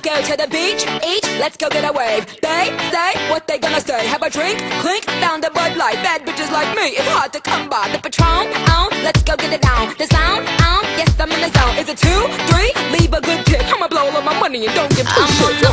Let's go to the beach, eat, let's go get a wave. They say what they gonna say. Have a drink, clink, found a Bud Light. Bad bitches like me, it's hard to come by. The Patron, on, let's go get it down. The sound, on, yes, I'm in the zone. Is it two, three? Leave a good tip. I'ma blow all my money and don't give a shit.